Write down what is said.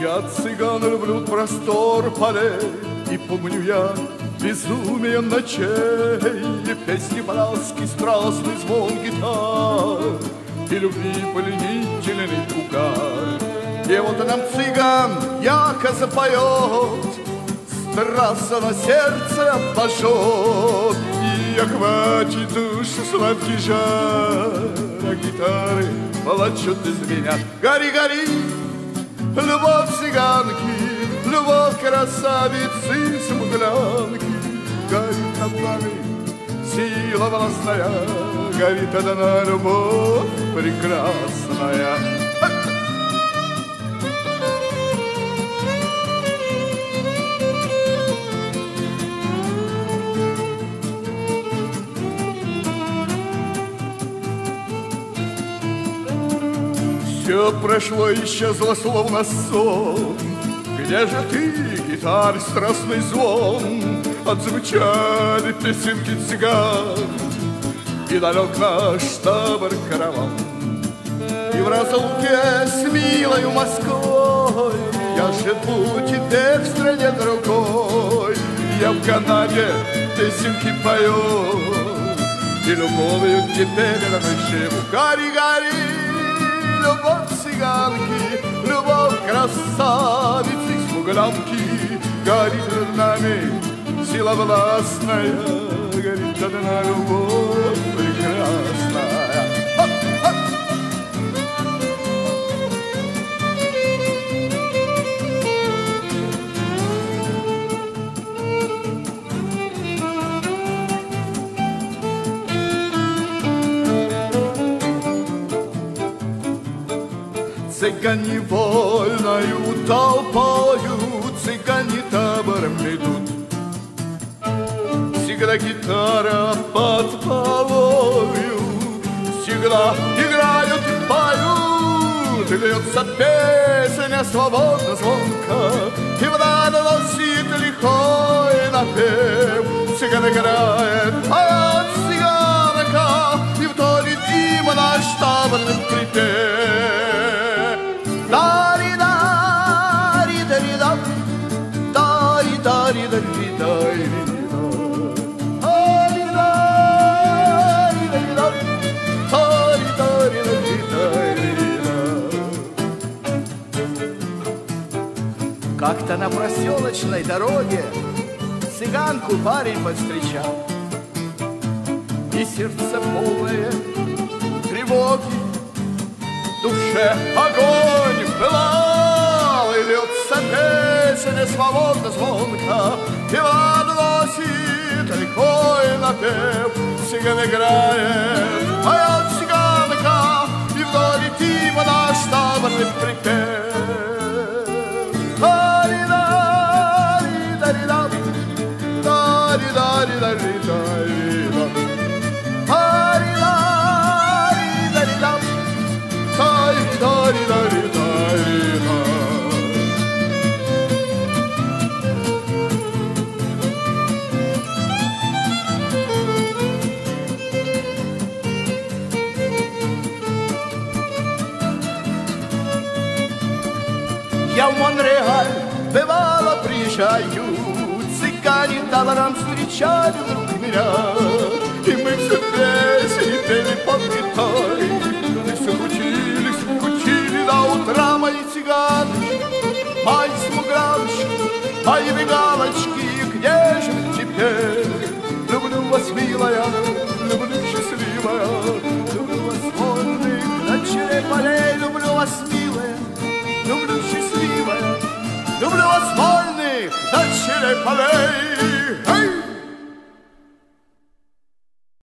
люблю простор полей, И помню я безумие ночей, И песни пляски, страстный звон гитар, И любви пленительный угар. И вот нам цыган яко запоет, Страстно на сердце обожжет, И охватит душу сладкий жар, А гитары плачут из меня. Гори, гори, Любовь цыганки, любовь красавицы смуглянки. Горит над нами сила властная Горит одна любовь прекрасная Все прошло, исчезло, словно сон. Где же ты, гитар, страстный звон? Отзвучали песенки цыган, И далек наш табор караван. И в разлуке с милою Москвой Я живу теперь в стране другой. Я в Канаде песенки пою, И любовью теперь живу. Гори, гори, любовь цыганки, любовь красавицы смуглянки, горит над нами сила властная, горит одна любовь Цыгане вольною толпою, цыгане табором идут. Всегда гитара под полою, всегда играют и поют. Льется песня свободно звонко, и вода доносит лихой напев. Цыган играет, поет Как-то на проселочной дороге Цыганку парень повстречал. И сердце полное тревоги душе огонь свободно звонко, И подносит рекой напев, Цыган играет, В Монреаль бывало приезжаю, Цыгане табором встречали вдруг меня, И мы все песни пели под гитой, И все учились, учили до утра мои цыганы, Мои смугляночки, мои бегалочки, люблю счастливая, люблю